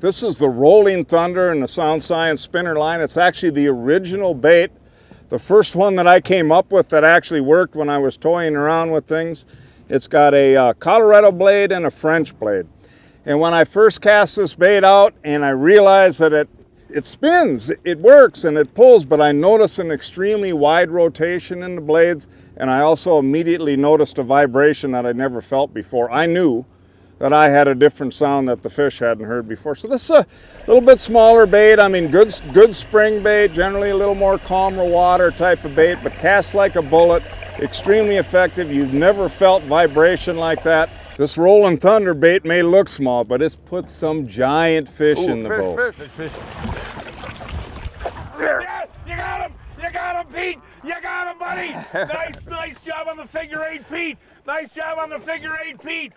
This is the Rolling Thunder and the Sound Science spinner line. It's actually the original bait, the first one that I came up with that actually worked when I was toying around with things. It's got a uh, Colorado blade and a French blade. And when I first cast this bait out and I realized that it, it spins, it works and it pulls, but I noticed an extremely wide rotation in the blades and I also immediately noticed a vibration that I never felt before. I knew that I had a different sound that the fish hadn't heard before. So this is a little bit smaller bait. I mean, good, good spring bait, generally a little more calmer water type of bait, but casts like a bullet, extremely effective. You've never felt vibration like that. This rolling thunder bait may look small, but it's put some giant fish Ooh, in the fish, boat. Fish, fish, fish. You got him! You got him, Pete! You got him, buddy! nice, nice job on the figure eight, Pete! Nice job on the figure eight, Pete!